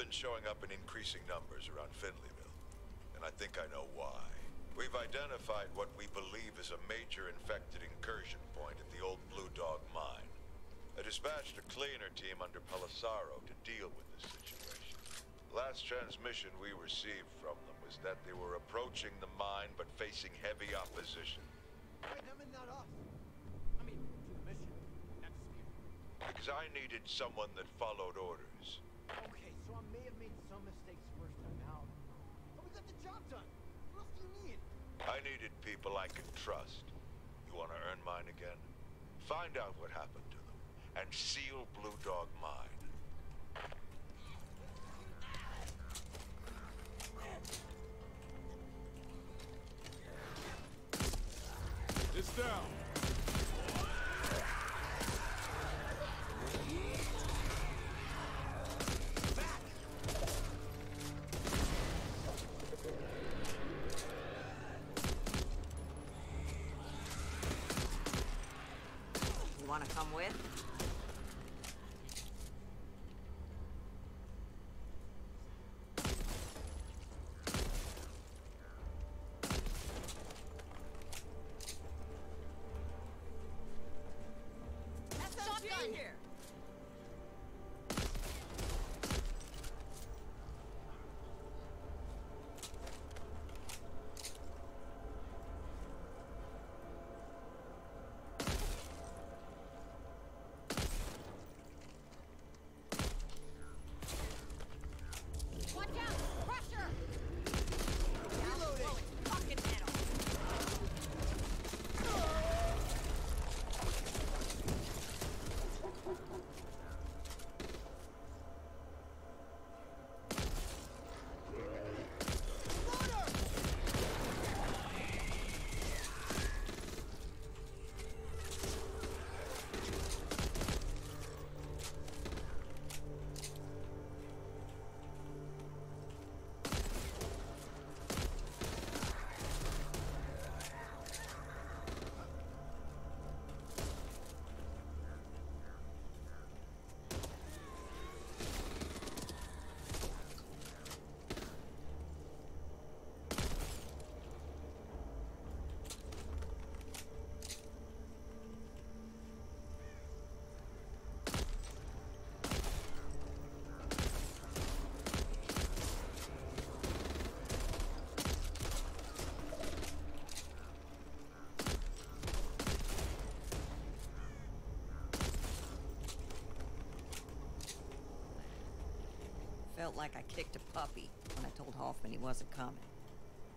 been showing up in increasing numbers around Finleyville, and I think I know why. We've identified what we believe is a major infected incursion point at the old Blue Dog mine. I dispatched a cleaner team under Pelissaro to deal with this situation. Last transmission we received from them was that they were approaching the mine but facing heavy opposition. Wait, I mean, not us. I mean, to the mission. That's scary. Because I needed someone that followed orders. Okay, so I may have made some mistakes first time out. But we got the job done. What else do you need? I needed people I could trust. You want to earn mine again? Find out what happened to them and seal Blue Dog Mine. It's down. Felt like I kicked a puppy when I told Hoffman he wasn't coming.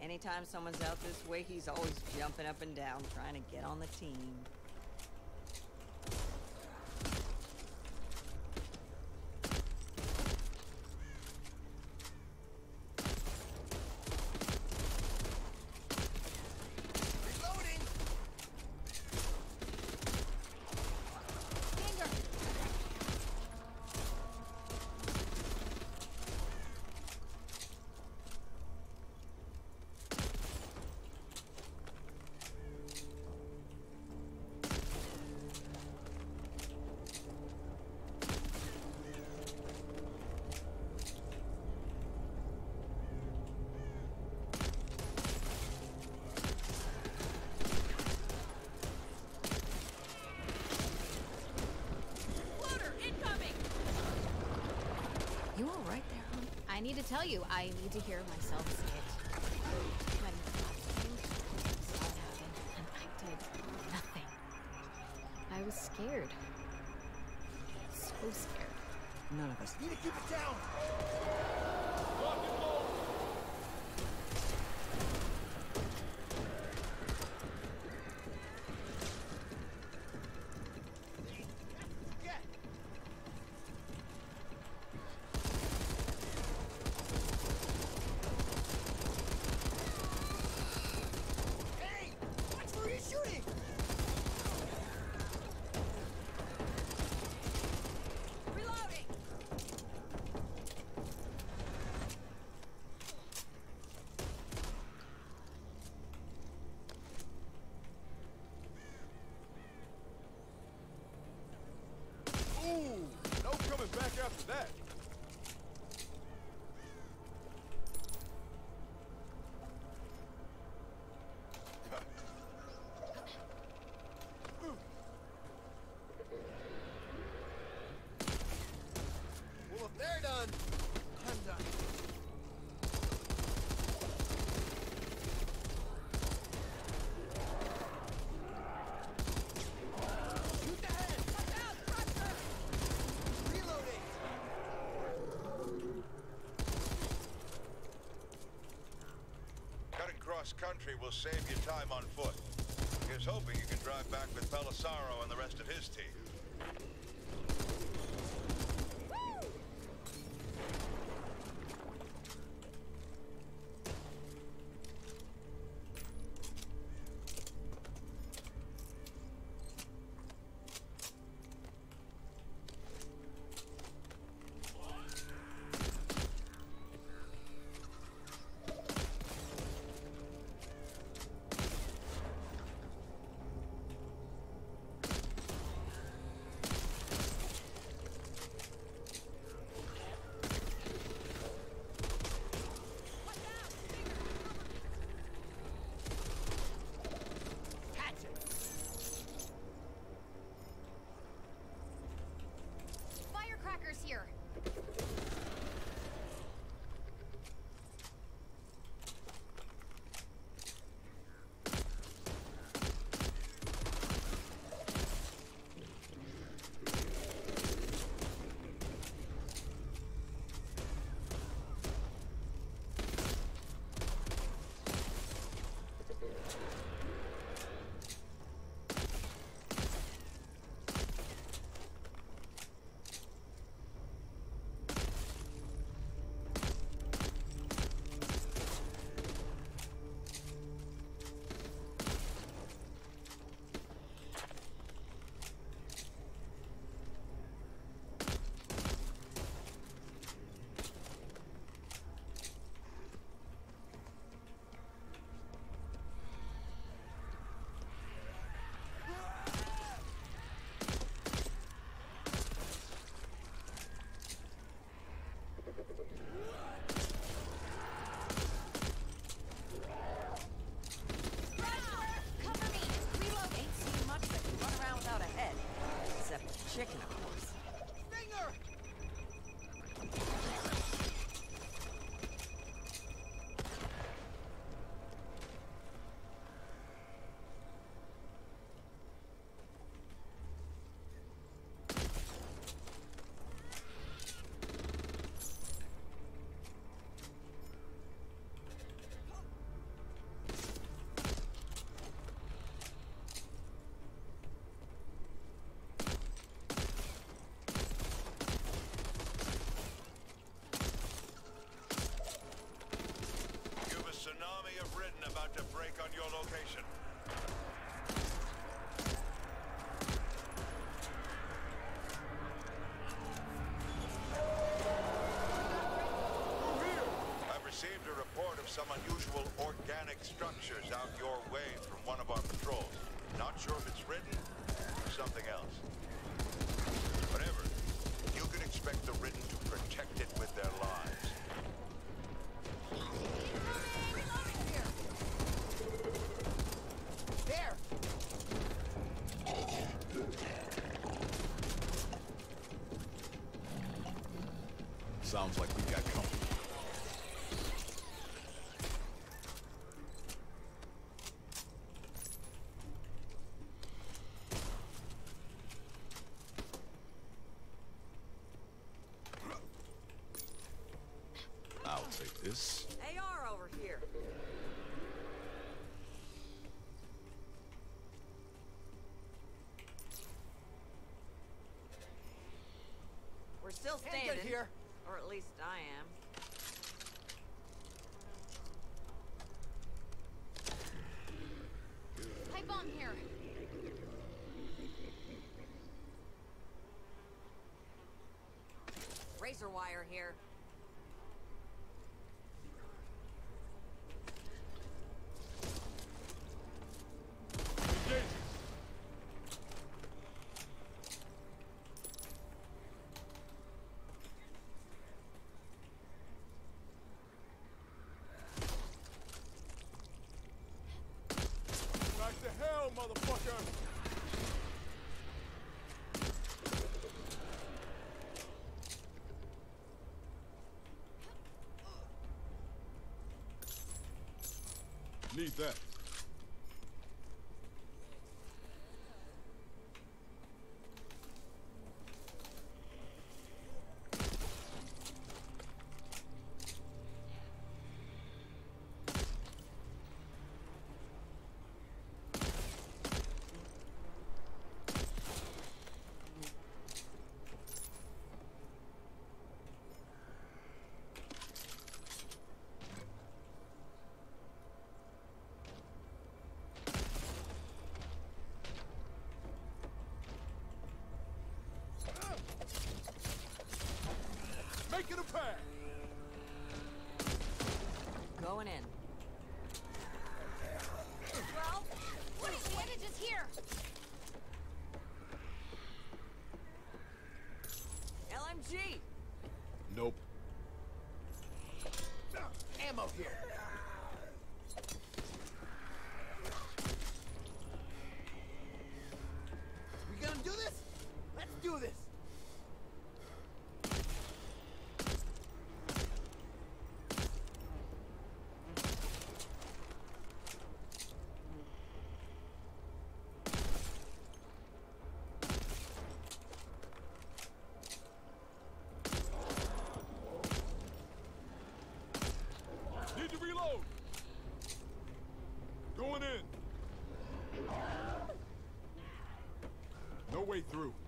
Anytime someone's out this way, he's always jumping up and down trying to get on the team. Need to tell you, I need to hear myself say it. When it happen, and I did nothing. I was scared. So scared. None of us Need to keep it down! Country will save you time on foot. Here's hoping you can drive back with Belisaro and the rest of his team. Chicken, some unusual organic structures out your way from one of our patrols. Not sure if it's Ridden or something else. Whatever, you can expect the Ridden to protect it with their lives. There! Sounds like we got company. I'll take this. AR over here. We're still Handgun standing. here. Or at least I am. Pipe bomb here. Razor wire here. Engaging. Back to hell, motherfucker! Need that. Making a. Going in. Well, what is bandages here? LMG! Nope. Ammo here. We gonna do this? Let's do this. Need to reload. Going in. No way through.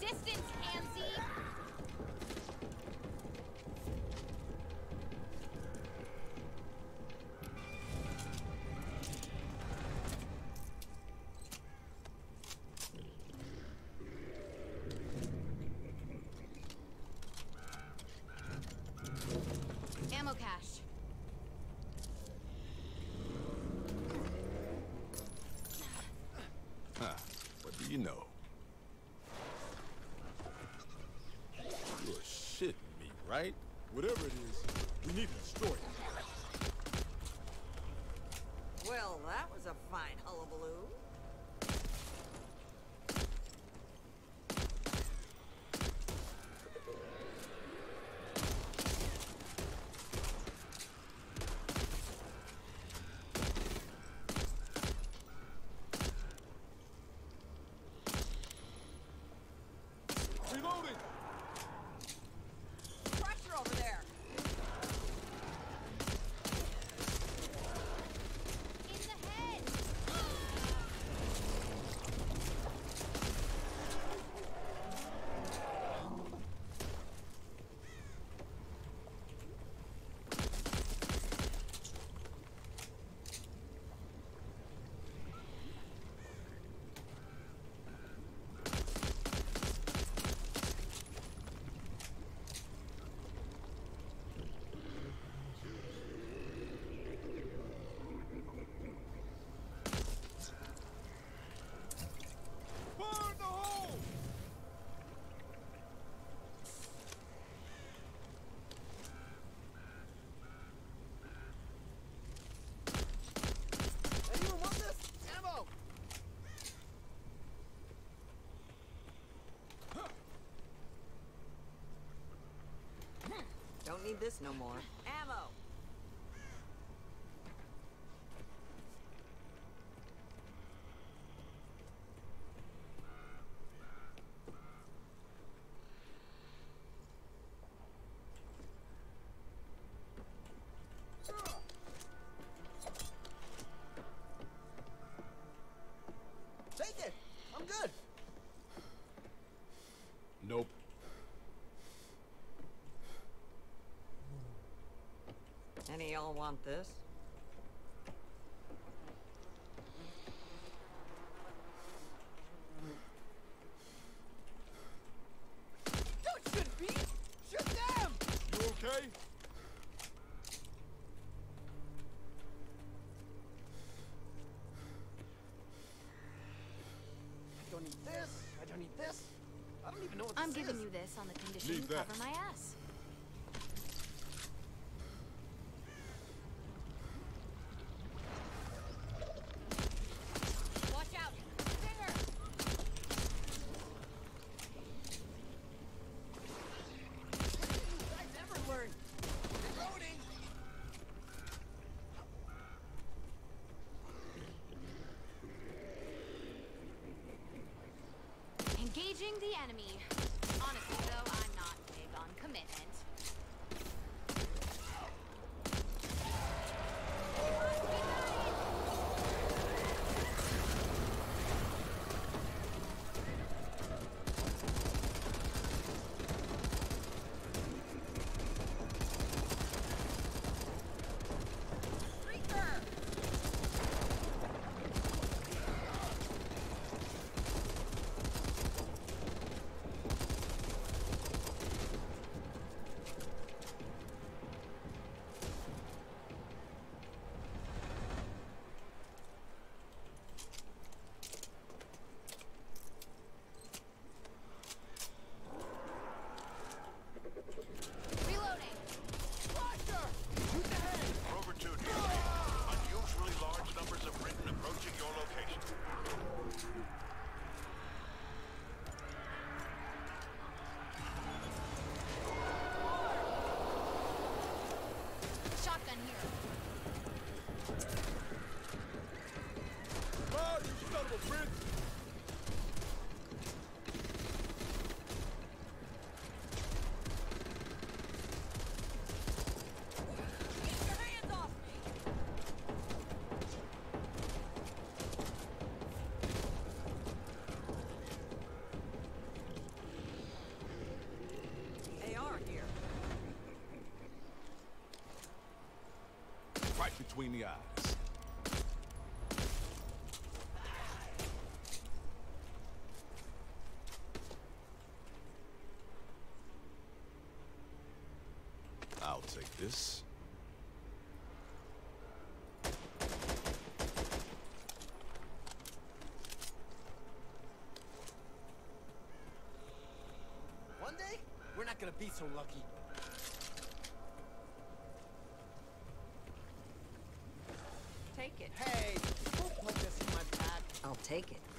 Distance, Anzi! Whatever it is, we need to destroy it. Well, that was a fine hullabaloo. Reloading! Pressure over there! In the head! Burn the hole! Anyone want this? Ammo! Don't need this no more. Want this? You should be. Shoot them. You okay? I don't need this. I don't need this. I don't even know what this I'm this giving is. you this on the condition you cover my ass. the enemy. between the eyes. I'll take this. One day, we're not gonna be so lucky. take it.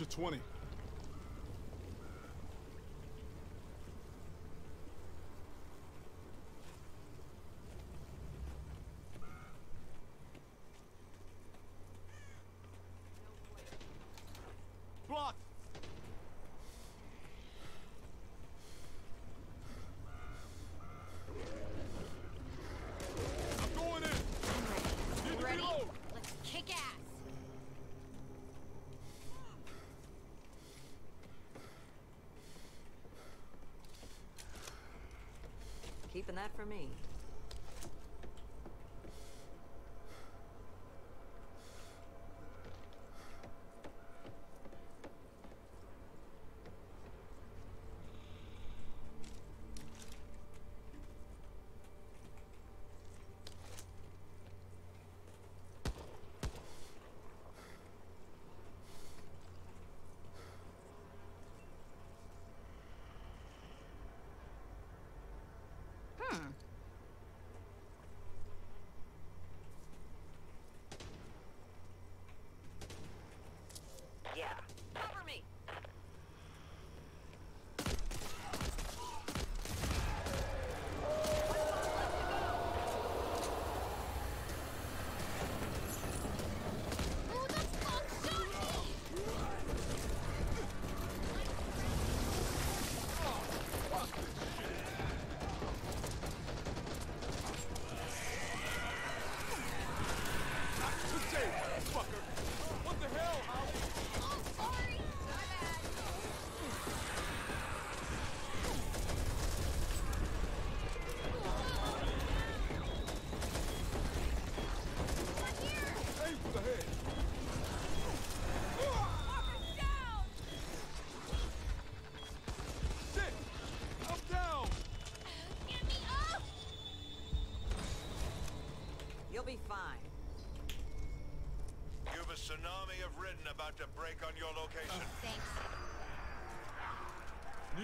It's 20. keeping that for me.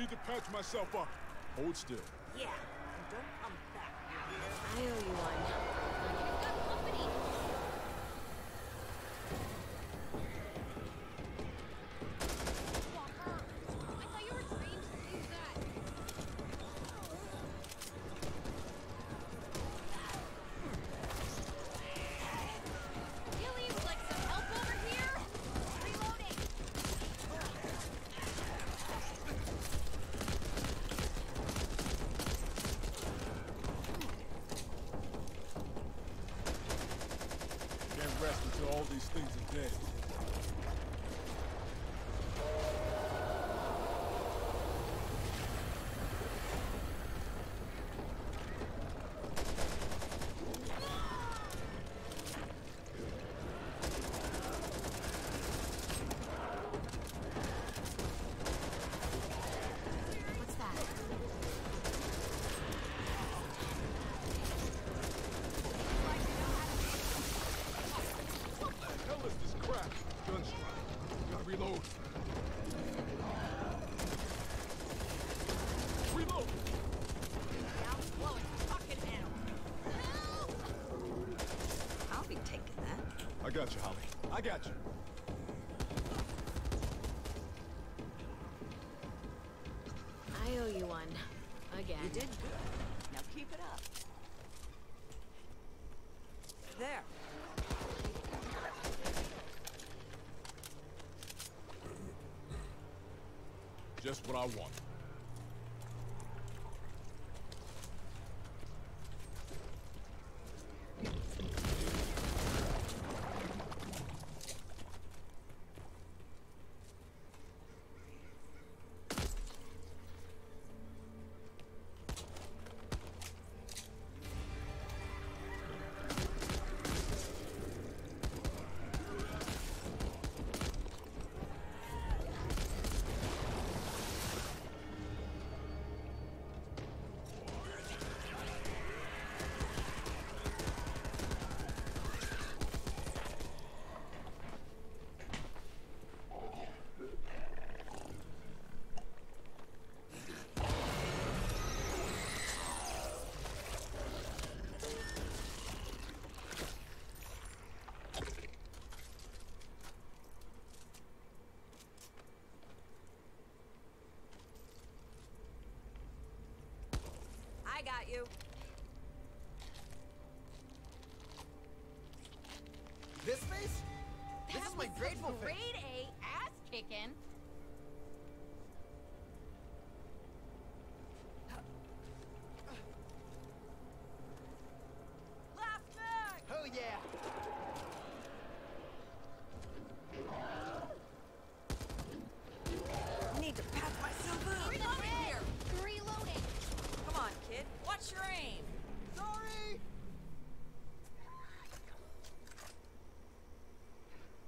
Need to patch myself up. Hold still. Yeah, and don't come back. you? I owe you one. 네. Got you, Holly. I got you. I owe you one. Again. You did good. Now keep it up. There. Just what I want. You. This face? This is my grateful some face. Grade A ass kicking. Last mag! Oh yeah. Need to pack myself up. Reloading here. Reloading. Come on, kid. What's your aim? Sorry.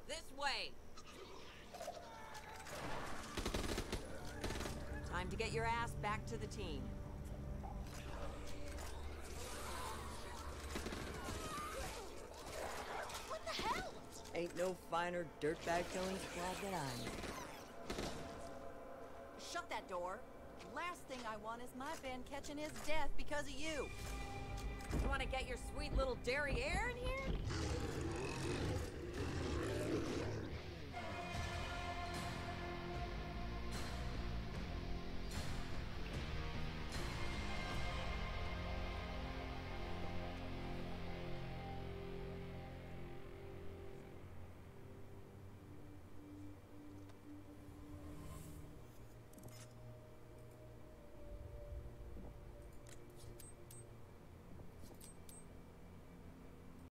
This way. Time to get your ass back to the team. What the hell? Ain't no finer dirtbag killing squad than I am. Shut that door. Last thing I want is my Ben catching his death because of you. You want to get your sweet little derriere in here?